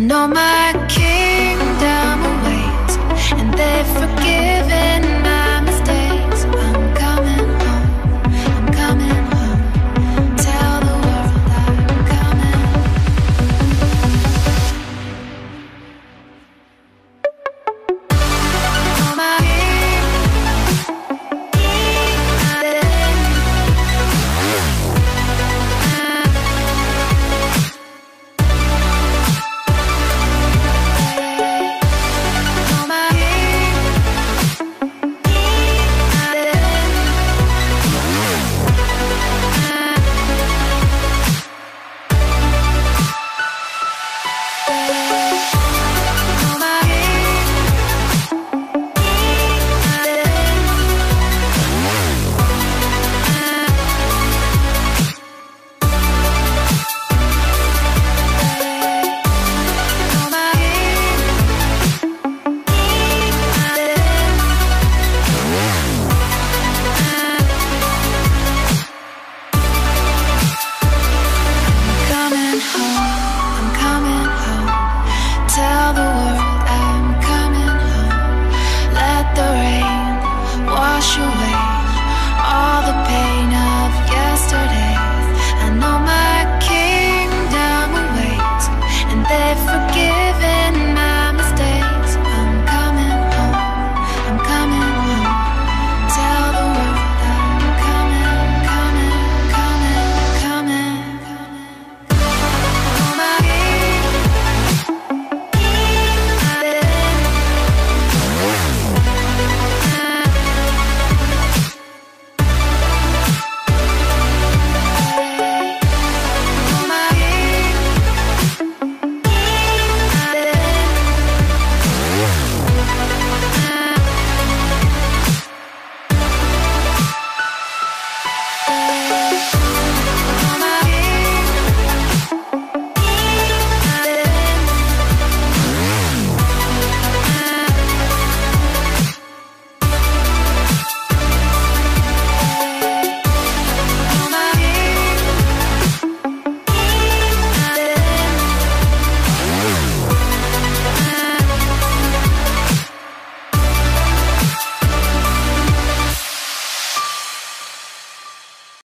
know my kingdom awaits, and they forgive.